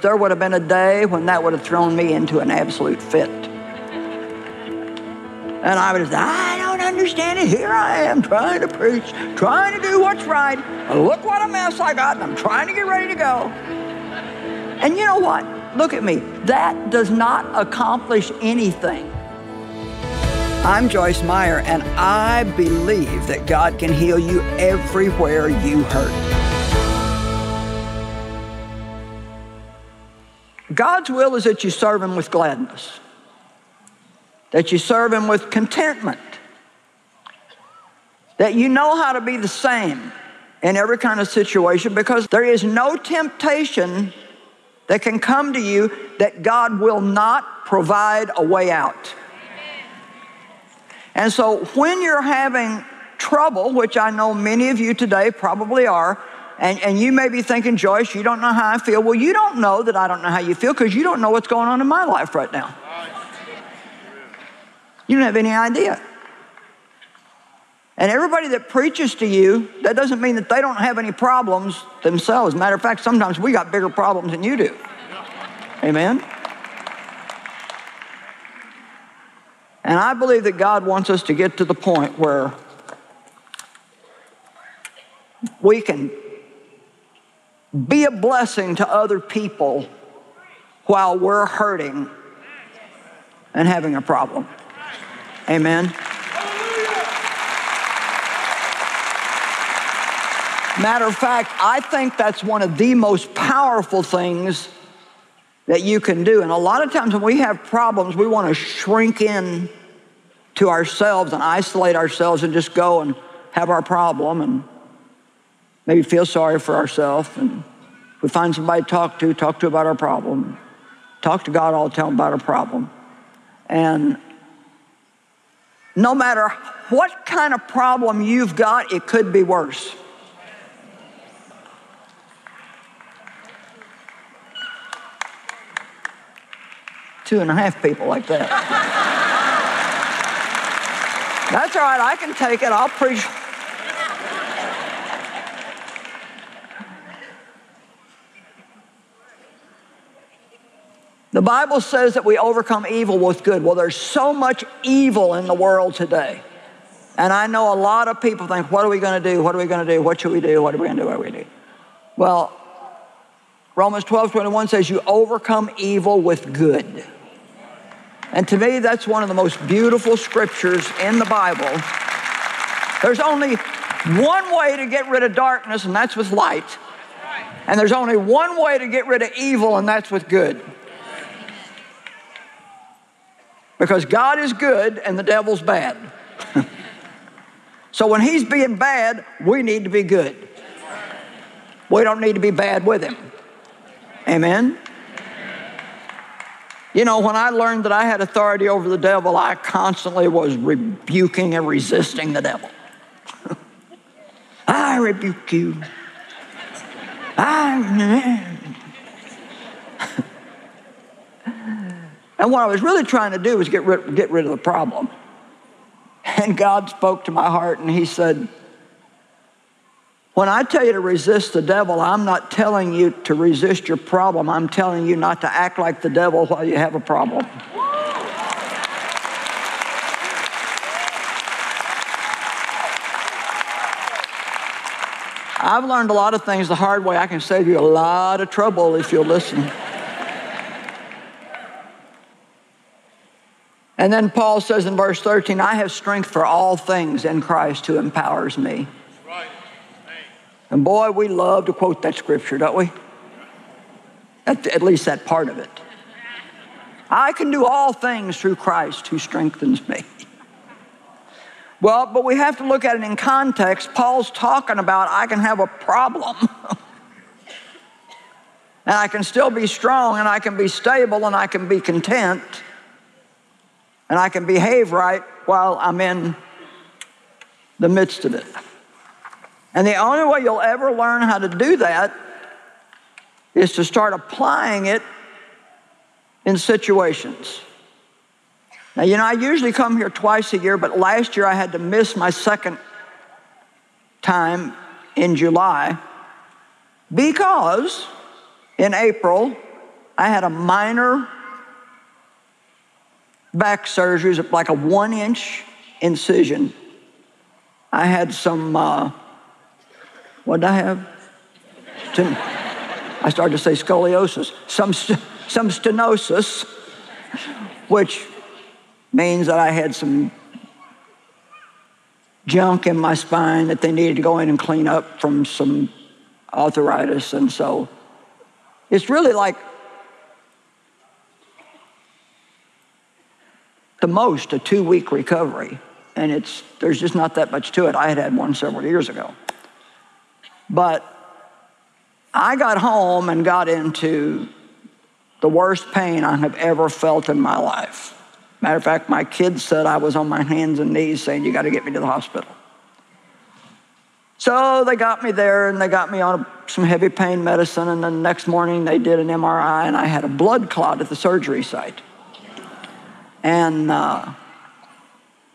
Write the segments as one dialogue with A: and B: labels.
A: There would have been a day when that would have thrown me into an absolute fit. And I would have said, I don't understand it. Here I am trying to preach, trying to do what's right. And Look what a mess I got, and I'm trying to get ready to go. And you know what? Look at me. That does not accomplish anything. I'm Joyce Meyer, and I believe that God can heal you everywhere you hurt. God's will is that you serve Him with gladness, that you serve Him with contentment, that you know how to be the same in every kind of situation because there is no temptation that can come to you that God will not provide a way out. And so when you're having trouble, which I know many of you today probably are, and, and you may be thinking, Joyce, you don't know how I feel. Well, you don't know that I don't know how you feel because you don't know what's going on in my life right now. You don't have any idea. And everybody that preaches to you, that doesn't mean that they don't have any problems themselves. Matter of fact, sometimes we got bigger problems than you do. Amen? And I believe that God wants us to get to the point where we can be a blessing to other people while we're hurting and having a problem. Amen. Matter of fact, I think that's one of the most powerful things that you can do. And a lot of times when we have problems, we want to shrink in to ourselves and isolate ourselves and just go and have our problem and maybe feel sorry for ourselves. And we find somebody to talk to, talk to about our problem. Talk to God all the time about our problem. And no matter what kind of problem you've got, it could be worse. Two and a half people like that. That's all right, I can take it. I'll preach The Bible says that we overcome evil with good. Well, there's so much evil in the world today. And I know a lot of people think, what are we going to do? What are we going to do? What should we do? What are we going to do? What are we going to do? Well, Romans 12, 21 says, you overcome evil with good. And to me, that's one of the most beautiful scriptures in the Bible. There's only one way to get rid of darkness, and that's with light. And there's only one way to get rid of evil, and that's with good. Because God is good and the devil's bad. so when he's being bad, we need to be good. We don't need to be bad with him. Amen? You know, when I learned that I had authority over the devil, I constantly was rebuking and resisting the devil. I rebuke you. I. And what I was really trying to do was get rid, get rid of the problem. And God spoke to my heart and He said, When I tell you to resist the devil, I'm not telling you to resist your problem. I'm telling you not to act like the devil while you have a problem. I've learned a lot of things the hard way. I can save you a lot of trouble if you'll listen. And then Paul says in verse 13, I have strength for all things in Christ who empowers me. Right. And boy, we love to quote that scripture, don't we? At, at least that part of it. I can do all things through Christ who strengthens me. Well, but we have to look at it in context. Paul's talking about I can have a problem. and I can still be strong and I can be stable and I can be content and I can behave right while I'm in the midst of it. And the only way you'll ever learn how to do that is to start applying it in situations. Now, you know, I usually come here twice a year, but last year I had to miss my second time in July because in April I had a minor back surgery, like a one inch incision. I had some, uh, what did I have? I started to say scoliosis, some, some stenosis, which means that I had some junk in my spine that they needed to go in and clean up from some arthritis. And so it's really like the most a two week recovery. And it's, there's just not that much to it. I had had one several years ago. But I got home and got into the worst pain I have ever felt in my life. Matter of fact, my kids said I was on my hands and knees saying, You got to get me to the hospital. So they got me there and they got me on some heavy pain medicine. And the next morning they did an MRI and I had a blood clot at the surgery site. And uh,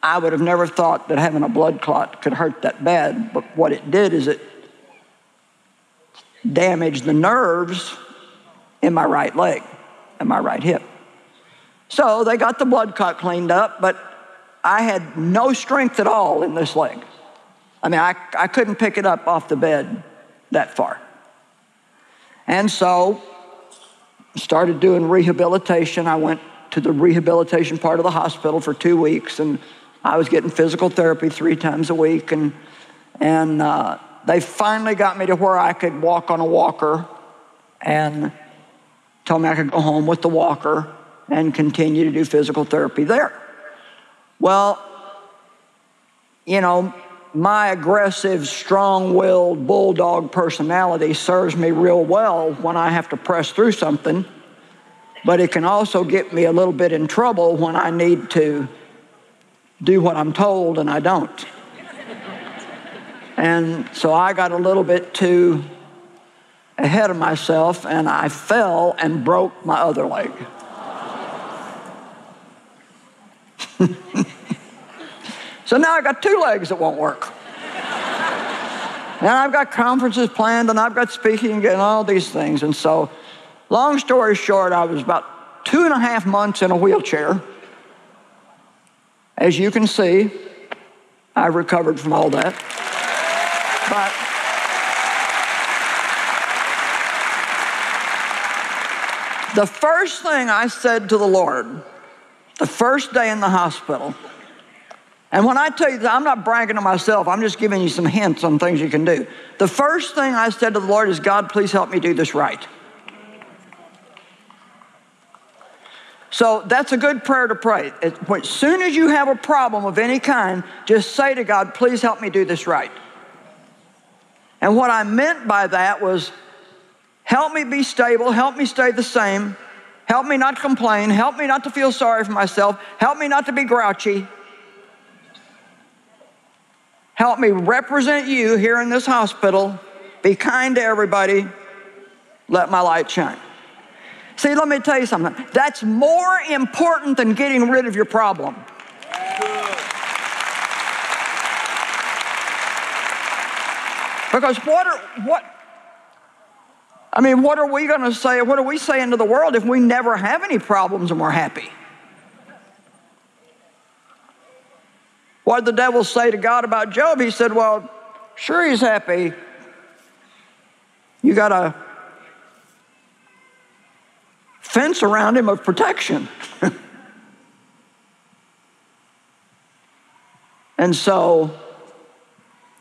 A: I would have never thought that having a blood clot could hurt that bad. But what it did is it damaged the nerves in my right leg and my right hip. So they got the blood clot cleaned up, but I had no strength at all in this leg. I mean, I, I couldn't pick it up off the bed that far. And so started doing rehabilitation. I went to the rehabilitation part of the hospital for two weeks, and I was getting physical therapy three times a week. And, and uh, they finally got me to where I could walk on a walker and told me I could go home with the walker and continue to do physical therapy there. Well, you know, my aggressive, strong willed bulldog personality serves me real well when I have to press through something, but it can also get me a little bit in trouble when I need to do what I'm told and I don't. and so I got a little bit too ahead of myself and I fell and broke my other leg. so now I've got two legs that won't work. and I've got conferences planned and I've got speaking and all these things. And so, long story short, I was about two and a half months in a wheelchair. As you can see, I recovered from all that. But the first thing I said to the Lord the first day in the hospital. And when I tell you that, I'm not bragging to myself, I'm just giving you some hints on things you can do. The first thing I said to the Lord is, God, please help me do this right. So that's a good prayer to pray. As soon as you have a problem of any kind, just say to God, please help me do this right. And what I meant by that was, help me be stable, help me stay the same, Help me not complain. Help me not to feel sorry for myself. Help me not to be grouchy. Help me represent you here in this hospital. Be kind to everybody. Let my light shine. See, let me tell you something. That's more important than getting rid of your problem. Because what are, what, I mean, what are we going to say? What are we saying to the world if we never have any problems and we're happy? What did the devil say to God about Job? He said, Well, sure, he's happy. You got a fence around him of protection. and so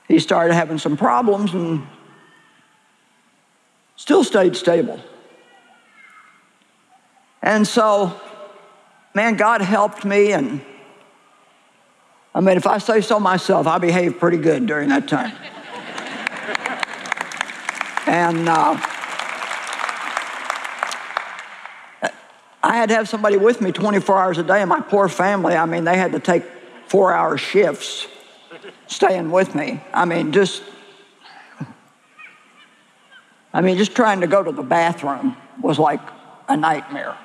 A: he started having some problems and still stayed stable. And so, man, God helped me. And I mean, if I say so myself, I behaved pretty good during that time. and uh, I had to have somebody with me 24 hours a day, and my poor family, I mean, they had to take four hour shifts staying with me. I mean, just I mean, just trying to go to the bathroom was like a nightmare.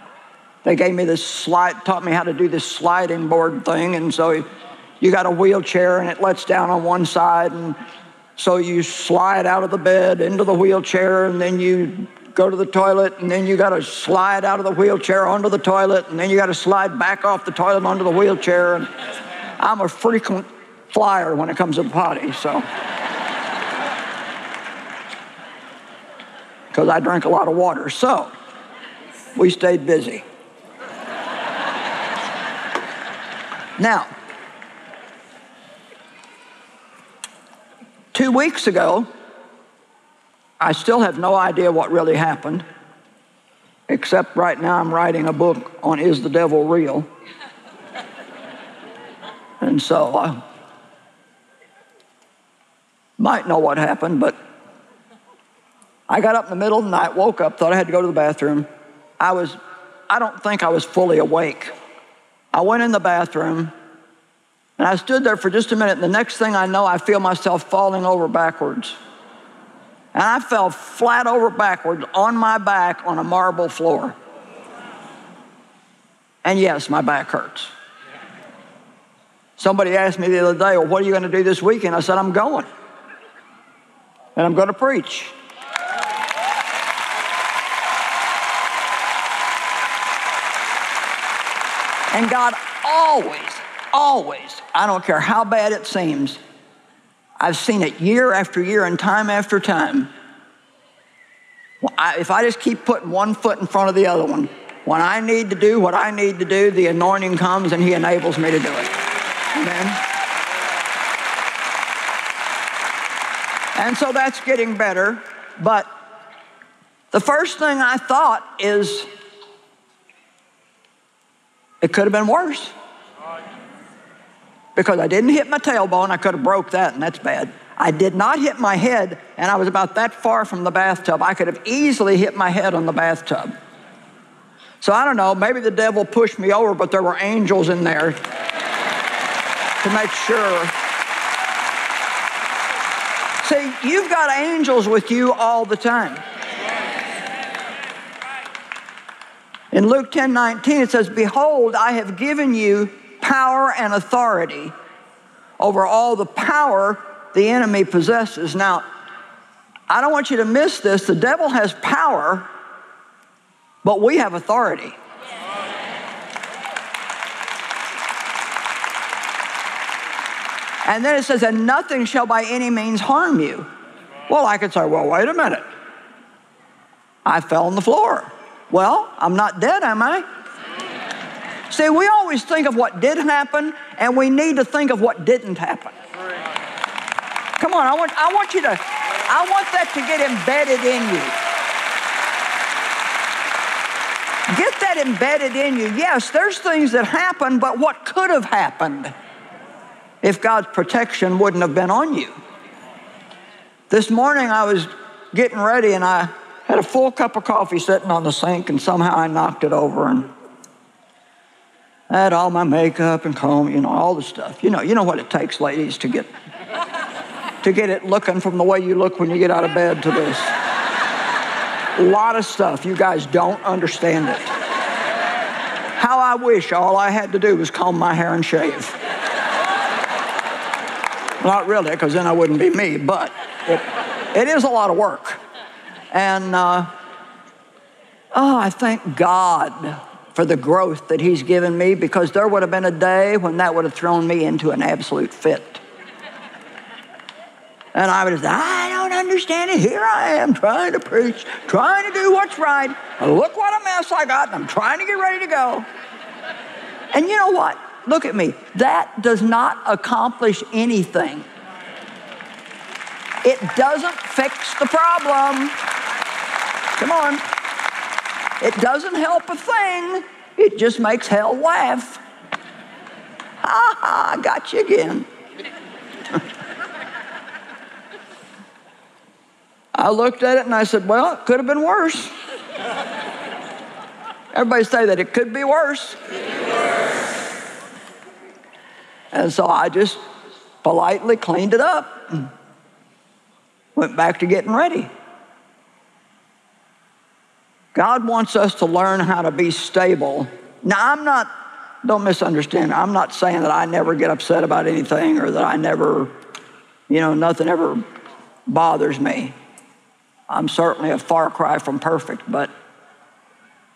A: They gave me this slide, taught me how to do this sliding board thing, and so you got a wheelchair and it lets down on one side, and so you slide out of the bed into the wheelchair, and then you go to the toilet, and then you got to slide out of the wheelchair onto the toilet, and then you got to slide back off the toilet onto the wheelchair. And I'm a frequent flyer when it comes to potty, so. Because I drink a lot of water. So, we stayed busy. Now, two weeks ago, I still have no idea what really happened, except right now I'm writing a book on Is the Devil Real? And so I might know what happened, but I got up in the middle of the night, woke up, thought I had to go to the bathroom. I was, I don't think I was fully awake. I went in the bathroom and I stood there for just a minute. And the next thing I know, I feel myself falling over backwards. And I fell flat over backwards on my back on a marble floor. And yes, my back hurts. Somebody asked me the other day, Well, what are you going to do this weekend? I said, I'm going. And I'm going to preach. And God always, always, I don't care how bad it seems, I've seen it year after year and time after time. if I just keep putting one foot in front of the other one, when I need to do what I need to do, the anointing comes and He enables me to do it. Amen. And so that's getting better. But the first thing I thought is it could have been worse. Because I didn't hit my tailbone, I could have broke that, and that's bad. I did not hit my head, and I was about that far from the bathtub. I could have easily hit my head on the bathtub. So I don't know, maybe the devil pushed me over, but there were angels in there to make sure. See, you've got angels with you all the time. In Luke 10 19, it says, Behold, I have given you power and authority over all the power the enemy possesses. Now, I don't want you to miss this. The devil has power, but we have authority. And then it says, and nothing shall by any means harm you. Well, I could say, well, wait a minute. I fell on the floor. Well, I'm not dead, am I? See, we always think of what did happen, and we need to think of what didn't happen. Come on, I want, I want you to, I want that to get embedded in you. Get that embedded in you. Yes, there's things that happen, but what could have happened if God's protection wouldn't have been on you? This morning I was getting ready and I had a full cup of coffee sitting on the sink, and somehow I knocked it over and I had all my makeup and comb, you know, all the stuff. You know, you know what it takes, ladies, to get to get it looking from the way you look when you get out of bed to this. A lot of stuff. You guys don't understand it. How I wish all I had to do was comb my hair and shave. Not really, because then I wouldn't be me, but it, it is a lot of work. And uh, oh, I thank God for the growth that He's given me because there would have been a day when that would have thrown me into an absolute fit. And I would have said, I don't understand it. Here I am trying to preach, trying to do what's right. And look what a mess I got, and I'm trying to get ready to go. And you know what? Look at me. That does not accomplish anything. It doesn't fix the problem. Come on. It doesn't help a thing, it just makes hell laugh. Ha ha, I got you again. I looked at it and I said, Well, it could have been worse. Everybody say that it could be worse. And so I just politely cleaned it up. Went back to getting ready. God wants us to learn how to be stable. Now, I'm not, don't misunderstand, I'm not saying that I never get upset about anything or that I never, you know, nothing ever bothers me. I'm certainly a far cry from perfect, but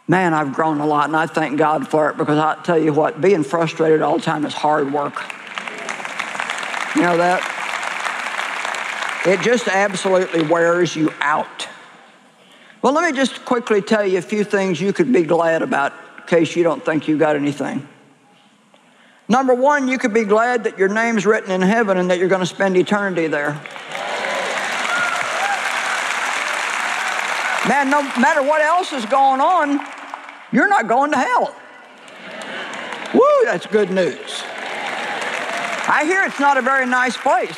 A: man, I've grown a lot, and I thank God for it because I tell you what, being frustrated all the time is hard work. You know that? It just absolutely wears you out. Well, let me just quickly tell you a few things you could be glad about in case you don't think you got anything. Number one, you could be glad that your name's written in heaven and that you're going to spend eternity there. Man, no matter what else is going on, you're not going to hell. Woo, that's good news. I hear it's not a very nice place.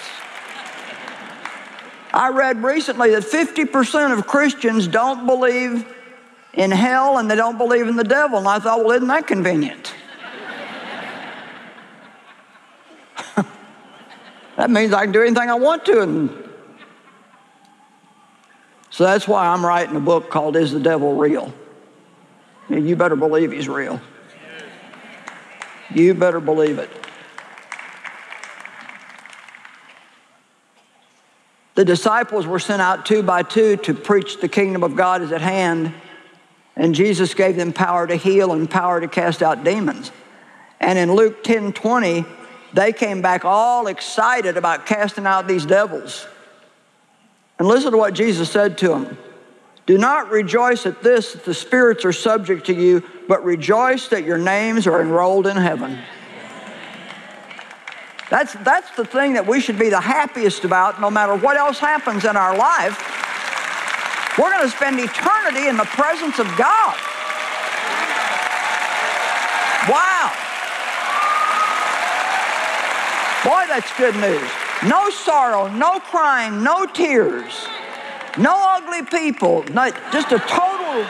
A: I read recently that 50% of Christians don't believe in hell and they don't believe in the devil. And I thought, well, isn't that convenient? that means I can do anything I want to. And so that's why I'm writing a book called Is the Devil Real? You better believe he's real. You better believe it. The disciples were sent out two by two to preach the kingdom of God is at hand, and Jesus gave them power to heal and power to cast out demons. And in Luke 10 20, they came back all excited about casting out these devils. And listen to what Jesus said to them Do not rejoice at this that the spirits are subject to you, but rejoice that your names are enrolled in heaven. That's, that's the thing that we should be the happiest about no matter what else happens in our life. We're going to spend eternity in the presence of God. Wow. Boy, that's good news. No sorrow, no crying, no tears, no ugly people, not, just a total,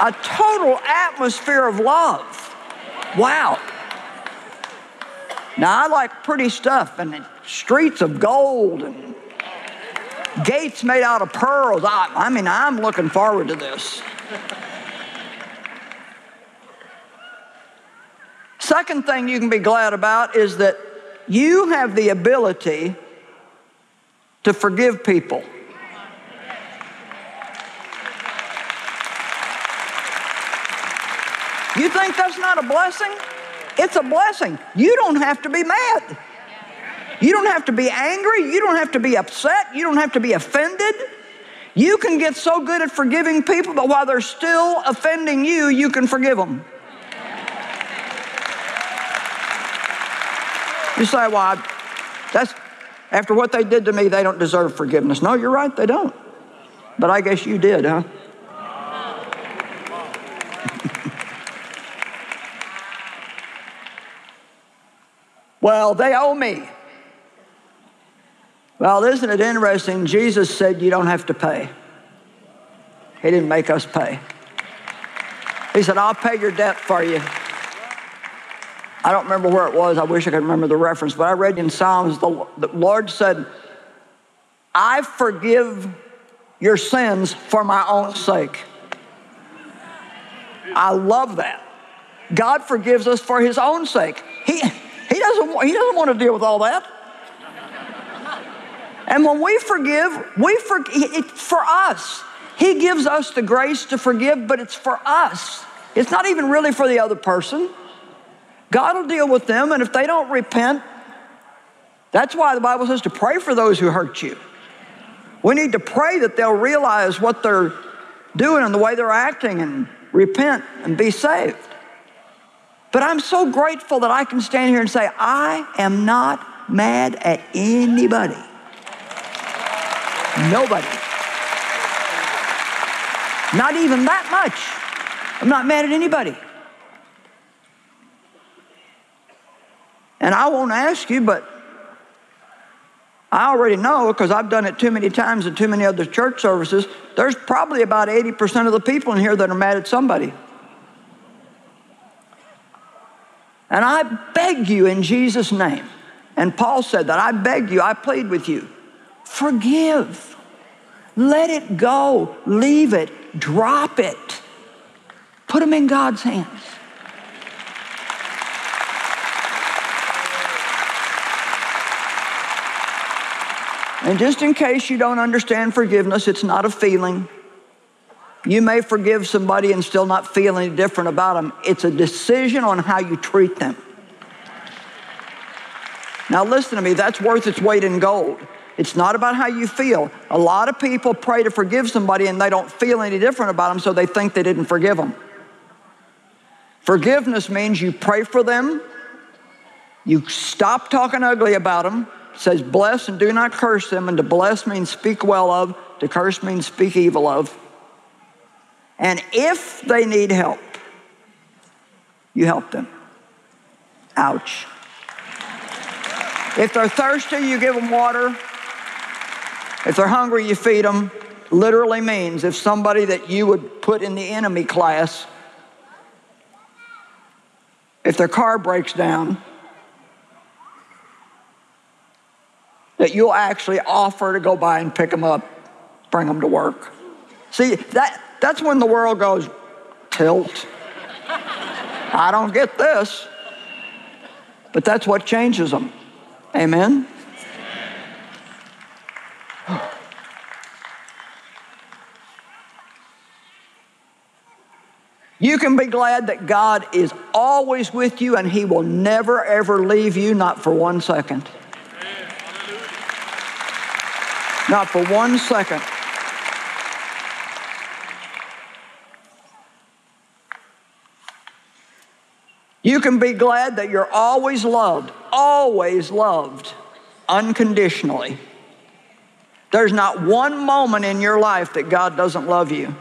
A: a total atmosphere of love. Wow. Now, I like pretty stuff and streets of gold and gates made out of pearls. I, I mean, I'm looking forward to this. Second thing you can be glad about is that you have the ability to forgive people. You think that's not a blessing? It's a blessing. You don't have to be mad. You don't have to be angry. You don't have to be upset. You don't have to be offended. You can get so good at forgiving people but while they're still offending you, you can forgive them. You say, well, that's after what they did to me, they don't deserve forgiveness. No, you're right, they don't. But I guess you did, huh? Well, they owe me. Well, isn't it interesting? Jesus said you don't have to pay. He didn't make us pay. He said, I'll pay your debt for you. I don't remember where it was. I wish I could remember the reference, but I read in Psalms the, the Lord said, I forgive your sins for my own sake. I love that. God forgives us for his own sake. He, doesn't, he doesn't want to deal with all that. And when we forgive, we for, it's for us. He gives us the grace to forgive, but it's for us. It's not even really for the other person. God will deal with them, and if they don't repent, that's why the Bible says to pray for those who hurt you. We need to pray that they'll realize what they're doing and the way they're acting and repent and be saved. But I'm so grateful that I can stand here and say, I am not mad at anybody. Nobody. Not even that much. I'm not mad at anybody. And I won't ask you, but I already know because I've done it too many times in too many other church services. There's probably about 80% of the people in here that are mad at somebody. And I beg you in Jesus' name, and Paul said that I beg you, I plead with you, forgive. Let it go. Leave it. Drop it. Put them in God's hands. And just in case you don't understand forgiveness, it's not a feeling. You may forgive somebody and still not feel any different about them. It's a decision on how you treat them. Now, listen to me, that's worth its weight in gold. It's not about how you feel. A lot of people pray to forgive somebody and they don't feel any different about them, so they think they didn't forgive them. Forgiveness means you pray for them, you stop talking ugly about them, says bless and do not curse them, and to bless means speak well of, to curse means speak evil of. And if they need help, you help them. Ouch. If they're thirsty, you give them water. If they're hungry, you feed them. Literally means if somebody that you would put in the enemy class, if their car breaks down, that you'll actually offer to go by and pick them up, bring them to work. See, that, that's when the world goes, tilt. I don't get this. But that's what changes them. Amen? You can be glad that God is always with you and He will never ever leave you, not for one second. Not for one second. You can be glad that you're always loved, always loved unconditionally. There's not one moment in your life that God doesn't love you.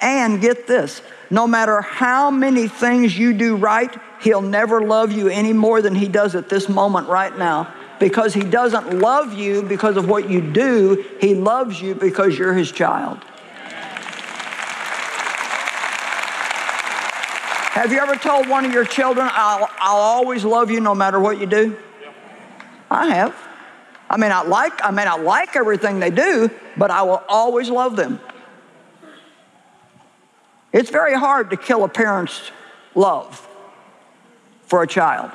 A: And get this no matter how many things you do right, He'll never love you any more than He does at this moment right now. Because He doesn't love you because of what you do, He loves you because you're His child. Have you ever told one of your children, I'll, I'll always love you no matter what you do? I have. I may not like, I may not like everything they do, but I will always love them. It's very hard to kill a parent's love for a child.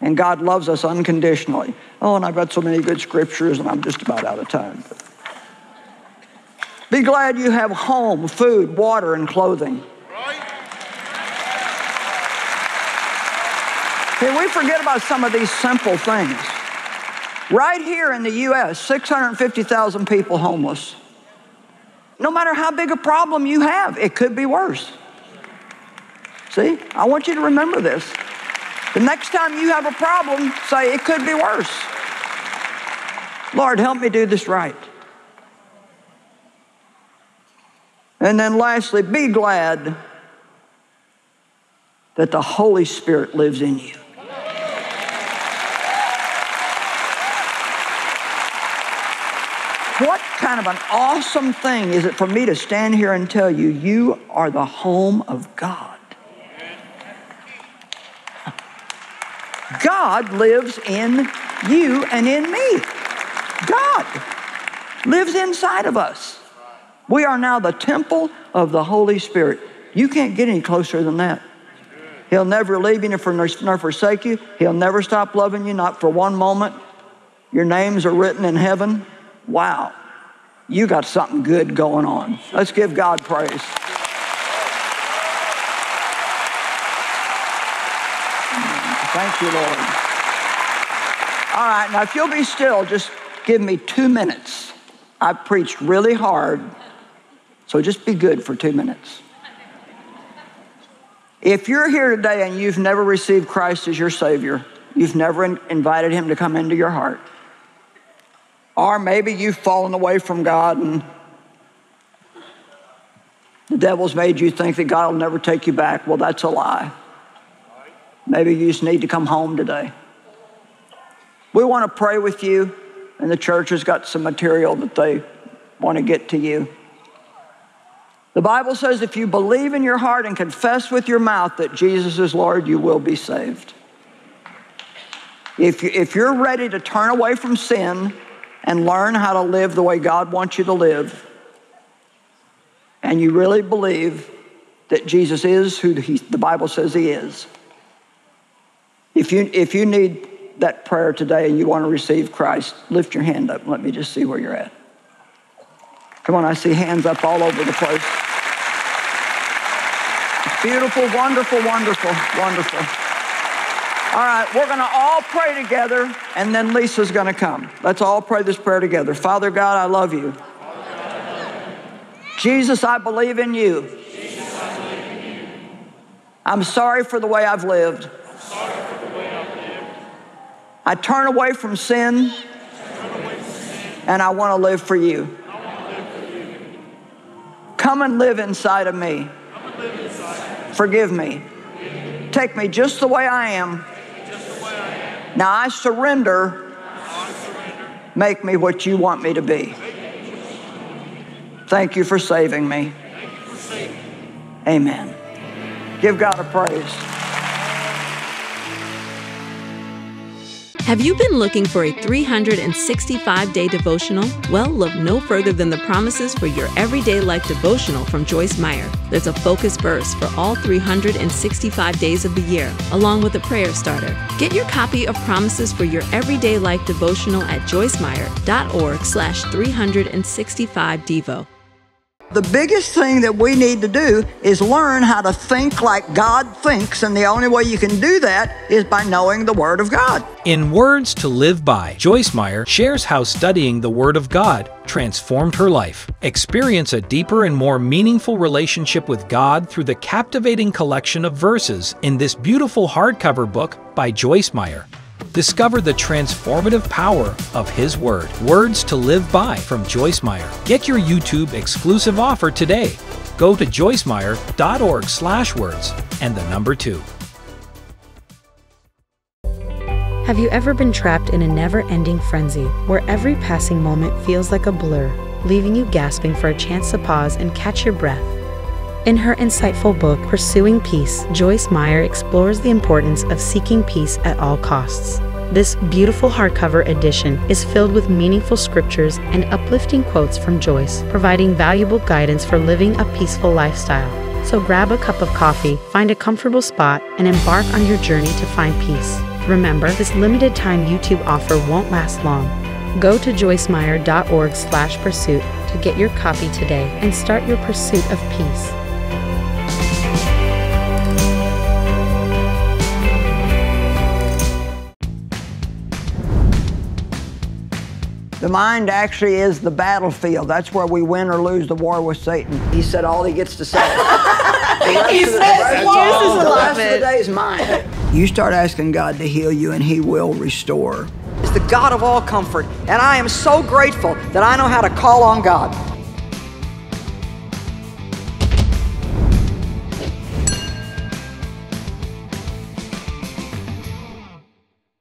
A: And God loves us unconditionally. Oh, and I've got so many good scriptures, and I'm just about out of time. Be glad you have home, food, water, and clothing. See, we forget about some of these simple things. Right here in the U.S., 650,000 people homeless. No matter how big a problem you have, it could be worse. See, I want you to remember this. The next time you have a problem, say, it could be worse. Lord, help me do this right. And then lastly, be glad that the Holy Spirit lives in you. What kind of an awesome thing is it for me to stand here and tell you, you are the home of God? God lives in you and in me. God lives inside of us. We are now the temple of the Holy Spirit. You can't get any closer than that. He'll never leave you for nor forsake you. He'll never stop loving you, not for one moment. Your names are written in heaven. Wow, you got something good going on. Let's give God praise. Thank you, Lord. All right, now if you'll be still, just give me two minutes. I preached really hard, so just be good for two minutes. If you're here today and you've never received Christ as your Savior, you've never invited Him to come into your heart, or maybe you've fallen away from God and the devil's made you think that God will never take you back. Well, that's a lie. Maybe you just need to come home today. We want to pray with you, and the church has got some material that they want to get to you. The Bible says if you believe in your heart and confess with your mouth that Jesus is Lord, you will be saved. If, you, if you're ready to turn away from sin and learn how to live the way God wants you to live, and you really believe that Jesus is who he, the Bible says he is, if you, if you need that prayer today and you want to receive Christ, lift your hand up and let me just see where you're at. Come on, I see hands up all over the place. Beautiful, wonderful, wonderful, wonderful. All right, we're going to all pray together, and then Lisa's going to come. Let's all pray this prayer together. Father God, I love you. Jesus, I believe in you. I'm sorry for the way I've lived. I turn away from sin, and I want to live for you. Come and live inside of me. Forgive me. Take me just the way I am. Now I surrender. Make me what you want me to be. Thank you for saving me. Amen. Give God a praise.
B: Have you been looking for a 365 day devotional? Well, look no further than the promises for your everyday life devotional from Joyce Meyer. There's a focus verse for all 365 days of the year, along with a prayer starter. Get your copy of Promises for Your Everyday Life devotional at joycemeyer.org slash 365 Devo.
A: The biggest thing that we need to do is learn how to think like God thinks, and the only way you can do that is by knowing the Word of God.
C: In Words to Live By, Joyce Meyer shares how studying the Word of God transformed her life. Experience a deeper and more meaningful relationship with God through the captivating collection of verses in this beautiful hardcover book by Joyce Meyer. Discover the transformative power of His Word. Words to Live By from Joyce Meyer. Get your YouTube exclusive offer today. Go to joycemeyer.org slash words and the number two.
D: Have you ever been trapped in a never ending frenzy where every passing moment feels like a blur, leaving you gasping for a chance to pause and catch your breath? In her insightful book, Pursuing Peace, Joyce Meyer explores the importance of seeking peace at all costs. This beautiful hardcover edition is filled with meaningful scriptures and uplifting quotes from Joyce, providing valuable guidance for living a peaceful lifestyle. So grab a cup of coffee, find a comfortable spot, and embark on your journey to find peace. Remember, this limited time YouTube offer won't last long. Go to joycemeyer.org slash pursuit to get your copy today and start your pursuit of peace.
A: The mind actually is the battlefield. That's where we win or lose the war with Satan. He said all he gets to say.
E: he says
A: the rest of the day is mine. You start asking God to heal you, and He will restore. He's the God of all comfort, and I am so grateful that I know how to call on God.